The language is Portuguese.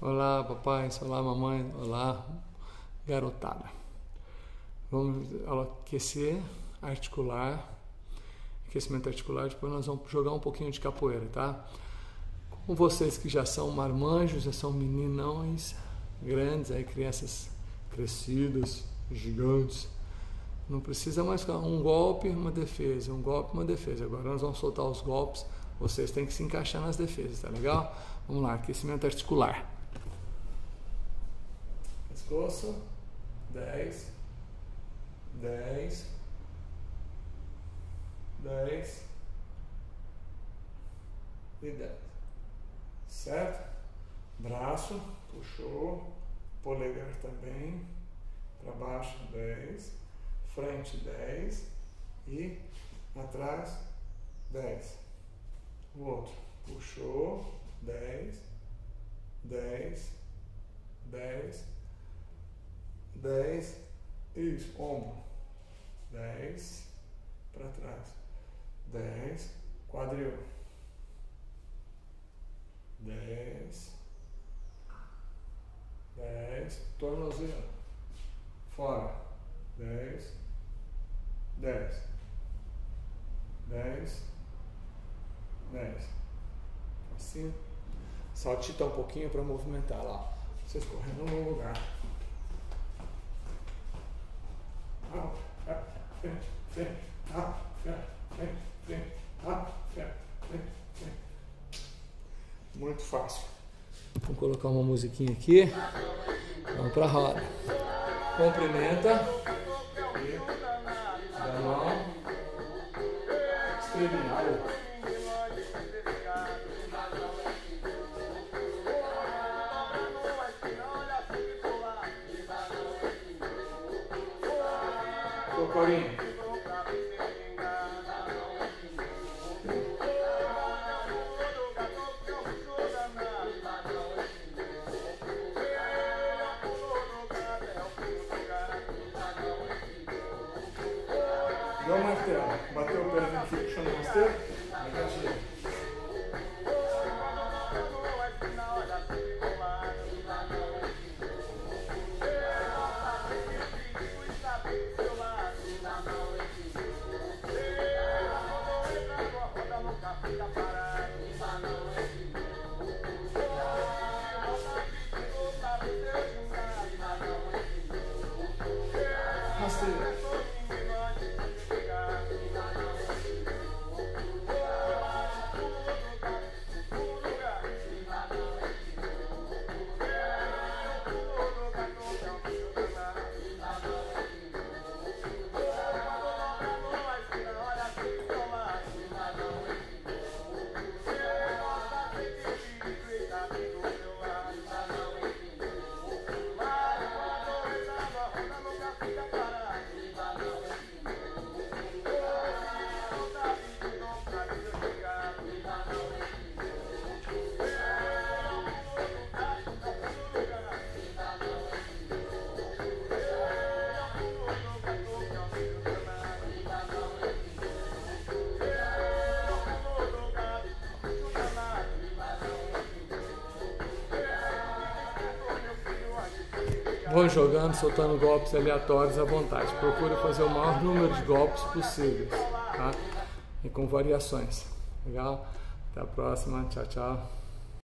Olá, papai. Olá, mamãe. Olá, garotada. Vamos aquecer, articular, aquecimento articular. Depois nós vamos jogar um pouquinho de capoeira, tá? Com vocês que já são marmanjos, já são meninões grandes, aí crianças crescidas, gigantes. Não precisa mais ficar um golpe, uma defesa, um golpe, uma defesa. Agora nós vamos soltar os golpes. Vocês têm que se encaixar nas defesas, tá legal? Vamos lá, aquecimento articular. Pescoço, 10, 10, 10 e 10. Certo? Braço, puxou, polegar também, para baixo 10, frente 10 e atrás 10. O outro, puxou, 10, 10, 10, 10, isso, ombro, 10, para trás, 10, quadril, 10, 10, tornozelo, fora, 10, 10, 10, 10, assim, saltita um pouquinho para movimentar lá, vocês correndo no lugar. Muito fácil. Vamos colocar uma musiquinha aqui. Vamos para a roda. Cumprimenta. Da mão. Estrelinhada. Dá o martelo. Bateu o pé aqui, puxando o martelo. Vão jogando, soltando golpes aleatórios à vontade. Procure fazer o maior número de golpes possíveis, tá? E com variações. Legal? Até a próxima. Tchau, tchau.